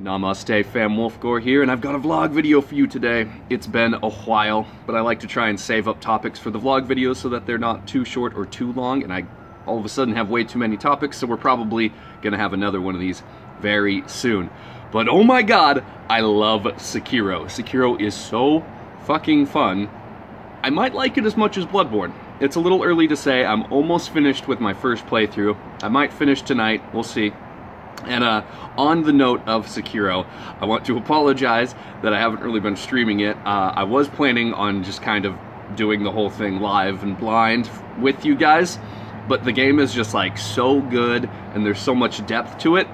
Namaste fam Wolfgore here and I've got a vlog video for you today. It's been a while, but I like to try and save up topics for the vlog videos so that they're not too short or too long and I all of a sudden have way too many topics so we're probably gonna have another one of these very soon. But oh my god, I love Sekiro. Sekiro is so fucking fun. I might like it as much as Bloodborne. It's a little early to say, I'm almost finished with my first playthrough. I might finish tonight, we'll see. And uh, on the note of Sekiro, I want to apologize that I haven't really been streaming it. Uh, I was planning on just kind of doing the whole thing live and blind with you guys, but the game is just like so good and there's so much depth to it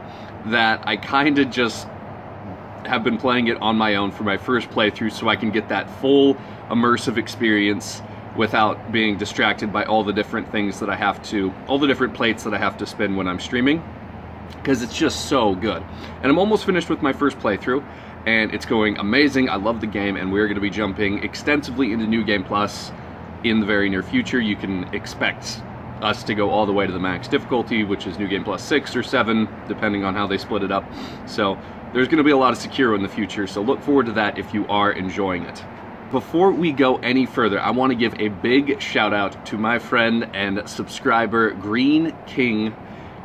that I kind of just have been playing it on my own for my first playthrough so I can get that full immersive experience without being distracted by all the different things that I have to, all the different plates that I have to spin when I'm streaming because it's just so good. And I'm almost finished with my first playthrough, and it's going amazing. I love the game, and we're going to be jumping extensively into New Game Plus in the very near future. You can expect us to go all the way to the max difficulty, which is New Game Plus 6 or 7, depending on how they split it up. So there's going to be a lot of Sekiro in the future, so look forward to that if you are enjoying it. Before we go any further, I want to give a big shout out to my friend and subscriber, Green King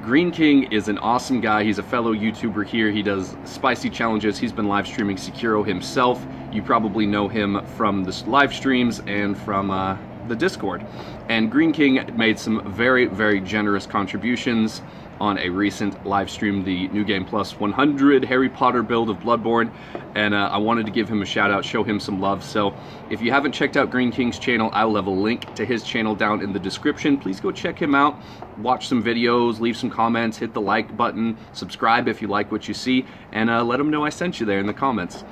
Green King is an awesome guy. He's a fellow YouTuber here. He does spicy challenges. He's been live streaming Sekiro himself. You probably know him from the live streams and from uh, the Discord. And Green King made some very, very generous contributions on a recent live stream, the New Game Plus 100 Harry Potter build of Bloodborne, and uh, I wanted to give him a shout out, show him some love. So if you haven't checked out Green King's channel, I will have a link to his channel down in the description. Please go check him out, watch some videos, leave some comments, hit the like button, subscribe if you like what you see, and uh, let him know I sent you there in the comments.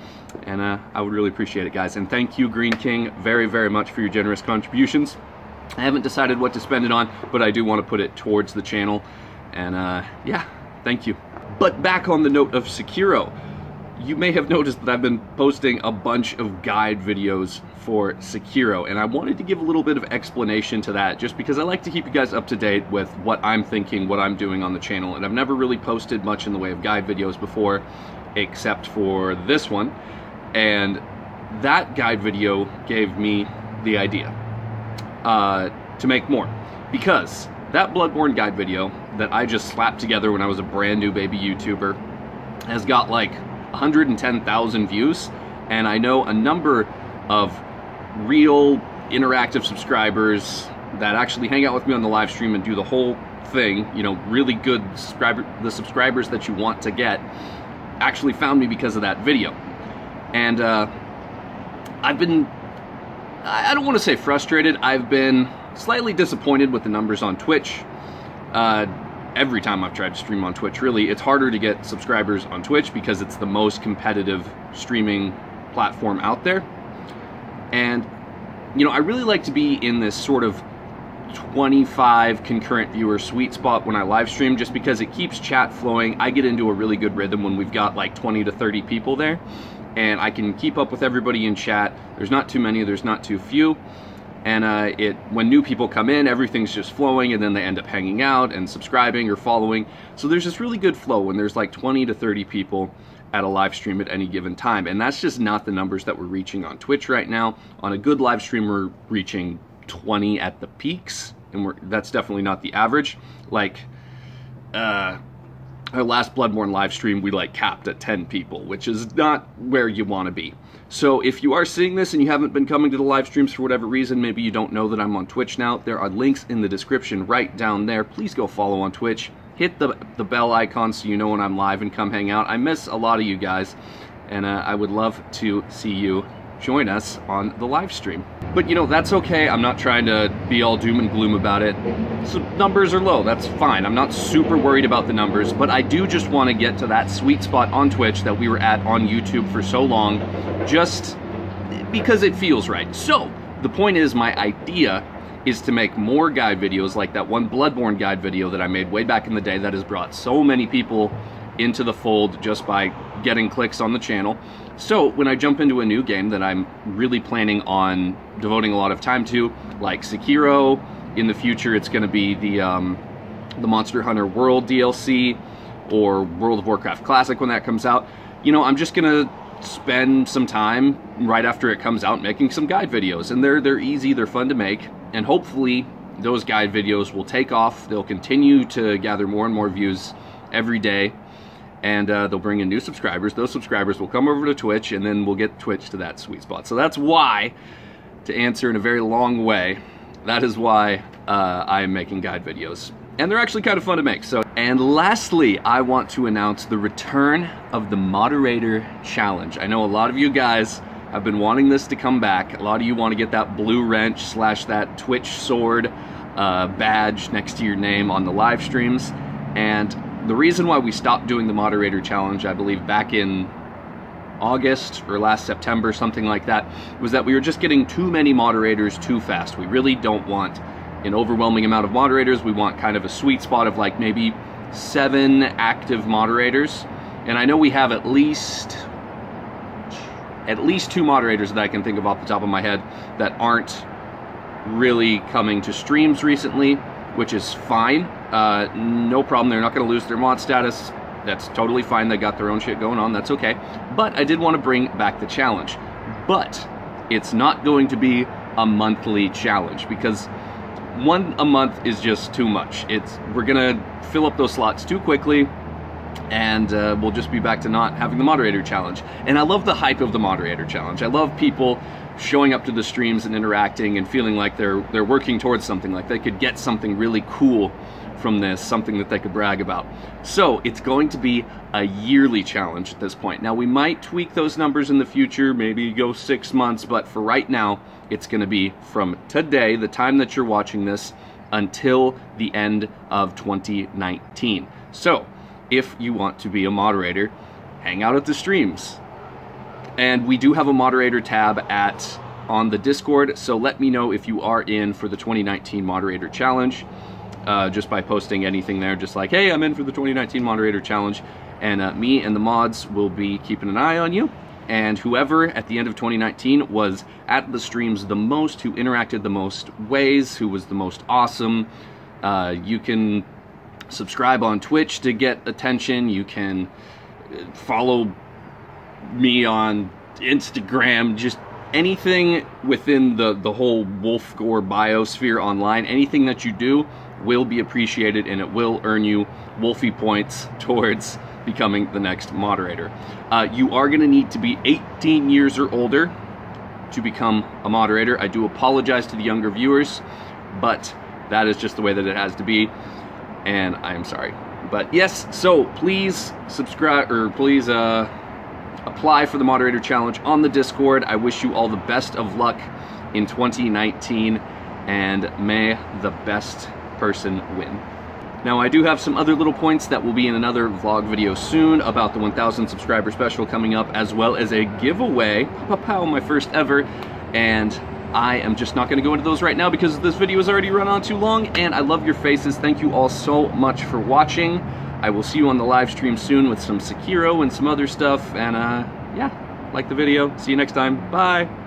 And uh, I would really appreciate it, guys. And thank you, Green King, very, very much for your generous contributions. I haven't decided what to spend it on, but I do want to put it towards the channel. And uh, yeah, thank you. But back on the note of Sekiro, you may have noticed that I've been posting a bunch of guide videos for Sekiro, and I wanted to give a little bit of explanation to that just because I like to keep you guys up to date with what I'm thinking, what I'm doing on the channel, and I've never really posted much in the way of guide videos before, except for this one, and that guide video gave me the idea uh, to make more, because that Bloodborne guide video that I just slapped together when I was a brand new baby YouTuber has got like 110,000 views, and I know a number of real interactive subscribers that actually hang out with me on the live stream and do the whole thing, you know, really good subscriber the subscribers that you want to get actually found me because of that video. And uh, I've been I don't want to say frustrated, I've been slightly disappointed with the numbers on Twitch. Uh, every time I've tried to stream on Twitch, really, it's harder to get subscribers on Twitch because it's the most competitive streaming platform out there. And, you know, I really like to be in this sort of 25 concurrent viewer sweet spot when I live stream just because it keeps chat flowing. I get into a really good rhythm when we've got like 20 to 30 people there and I can keep up with everybody in chat. There's not too many, there's not too few and uh, it when new people come in everything's just flowing and then they end up hanging out and subscribing or following. So there's this really good flow when there's like 20 to 30 people at a live stream at any given time. And that's just not the numbers that we're reaching on twitch right now. On a good live stream we're reaching 20 at the peaks and we're that's definitely not the average. Like uh our last Bloodborne live stream, we like capped at 10 people, which is not where you want to be. So if you are seeing this and you haven't been coming to the live streams for whatever reason, maybe you don't know that I'm on Twitch now, there are links in the description right down there. Please go follow on Twitch. Hit the, the bell icon so you know when I'm live and come hang out. I miss a lot of you guys, and uh, I would love to see you join us on the live stream. But you know, that's okay. I'm not trying to be all doom and gloom about it. So numbers are low, that's fine. I'm not super worried about the numbers, but I do just want to get to that sweet spot on Twitch that we were at on YouTube for so long, just because it feels right. So, the point is my idea is to make more guide videos like that one Bloodborne guide video that I made way back in the day that has brought so many people into the fold just by getting clicks on the channel. So when I jump into a new game that I'm really planning on devoting a lot of time to, like Sekiro, in the future it's going to be the um, the Monster Hunter World DLC, or World of Warcraft Classic when that comes out, you know, I'm just gonna spend some time right after it comes out making some guide videos. And they're they're easy, they're fun to make, and hopefully those guide videos will take off. They'll continue to gather more and more views every day and uh, they'll bring in new subscribers. Those subscribers will come over to Twitch, and then we'll get Twitch to that sweet spot. So that's why, to answer in a very long way, that is why uh, I am making guide videos. And they're actually kind of fun to make. So, and lastly, I want to announce the return of the Moderator Challenge. I know a lot of you guys have been wanting this to come back. A lot of you want to get that blue wrench slash that Twitch sword uh, badge next to your name on the live streams. And the reason why we stopped doing the moderator challenge, I believe back in August or last September, something like that, was that we were just getting too many moderators too fast. We really don't want an overwhelming amount of moderators. We want kind of a sweet spot of like maybe seven active moderators. And I know we have at least at least two moderators that I can think of off the top of my head that aren't really coming to streams recently, which is fine. Uh, no problem. They're not going to lose their mod status. That's totally fine. They got their own shit going on. That's okay. But I did want to bring back the challenge. But it's not going to be a monthly challenge because one a month is just too much. It's we're gonna fill up those slots too quickly and uh, we'll just be back to not having the moderator challenge. And I love the hype of the moderator challenge. I love people showing up to the streams and interacting and feeling like they're they're working towards something, like they could get something really cool from this, something that they could brag about. So it's going to be a yearly challenge at this point. Now we might tweak those numbers in the future, maybe go six months, but for right now, it's gonna be from today, the time that you're watching this, until the end of 2019. So if you want to be a moderator, hang out at the streams. And we do have a moderator tab at on the Discord, so let me know if you are in for the 2019 Moderator Challenge uh, just by posting anything there, just like, hey, I'm in for the 2019 Moderator Challenge, and uh, me and the mods will be keeping an eye on you. And whoever at the end of 2019 was at the streams the most, who interacted the most ways, who was the most awesome, uh, you can subscribe on Twitch to get attention. You can uh, follow me on Instagram, just anything within the, the whole Wolfgore biosphere online, anything that you do, will be appreciated and it will earn you Wolfie points towards becoming the next moderator. Uh, you are going to need to be 18 years or older to become a moderator. I do apologize to the younger viewers, but that is just the way that it has to be, and I am sorry. But yes, so please subscribe or please uh, apply for the moderator challenge on the Discord. I wish you all the best of luck in 2019, and may the best person win. Now I do have some other little points that will be in another vlog video soon about the 1000 subscriber special coming up as well as a giveaway, pow my first ever, and I am just not going to go into those right now because this video has already run on too long and I love your faces. Thank you all so much for watching. I will see you on the live stream soon with some Sekiro and some other stuff and uh, yeah, like the video. See you next time. Bye.